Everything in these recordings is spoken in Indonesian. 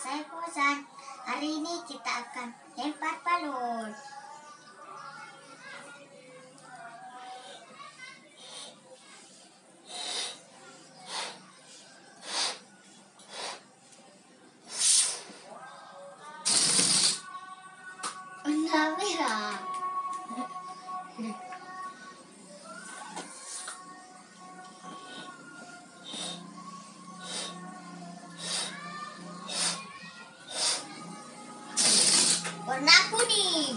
Saya Fauzan. Hari ini kita akan lempar balon. Warna merah. Warna kuning.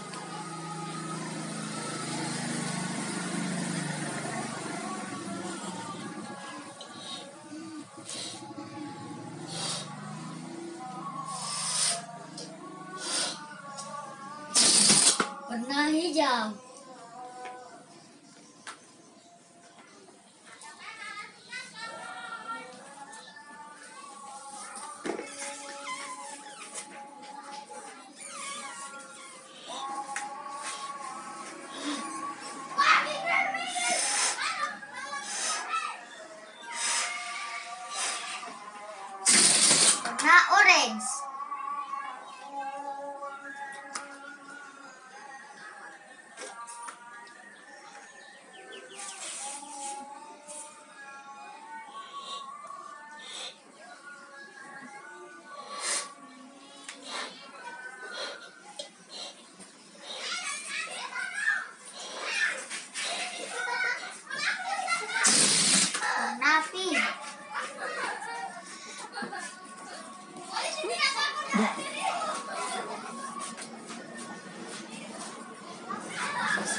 Warna hijau. Warna orange.